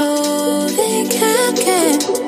so they can't get.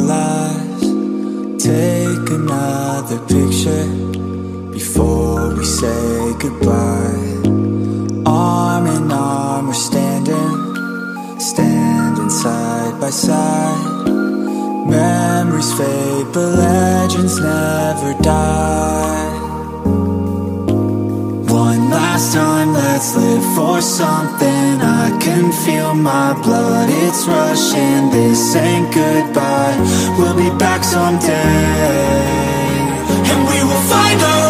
our lives. Take another picture before we say goodbye. Arm in arm, we're standing, standing side by side. Memories fade, but legends never die. Let's live for something. I can feel my blood, it's rushing. This ain't goodbye, we'll be back someday. And we will find our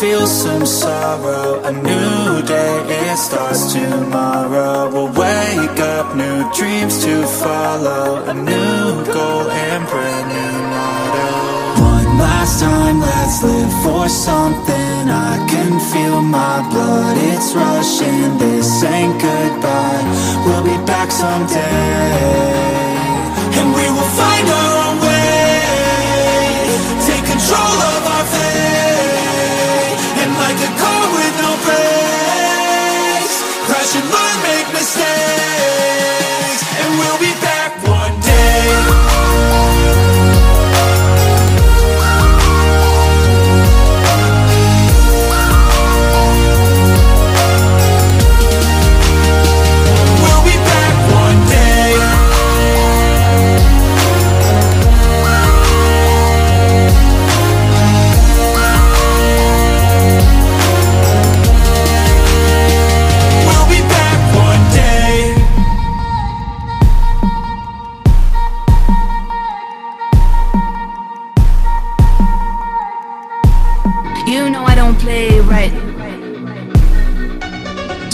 feel some sorrow. A new day, it starts tomorrow. We'll wake up, new dreams to follow. A new goal and brand new motto. One last time, let's live for something. I can feel my blood, it's rushing. This ain't goodbye. We'll be back someday. And we will find our own way. Take control of make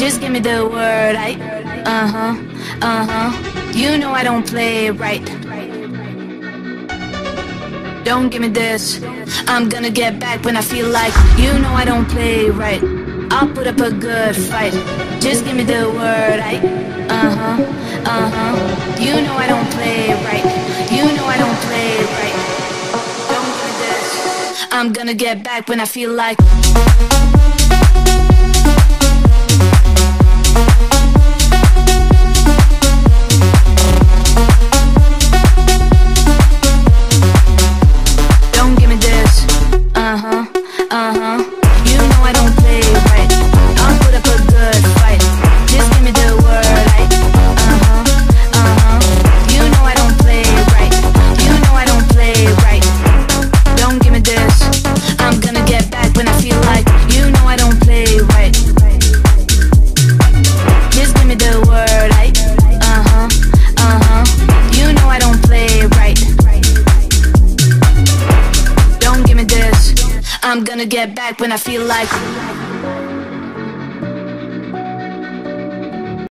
Just give me the word, I. Uh huh, uh huh. You know I don't play right. Don't give me this. I'm gonna get back when I feel like. You know I don't play right. I'll put up a good fight. Just give me the word, I. Uh huh, uh huh. You know I don't play right. You know I don't play right. Don't give me this. I'm gonna get back when I feel like. Get back when I feel like.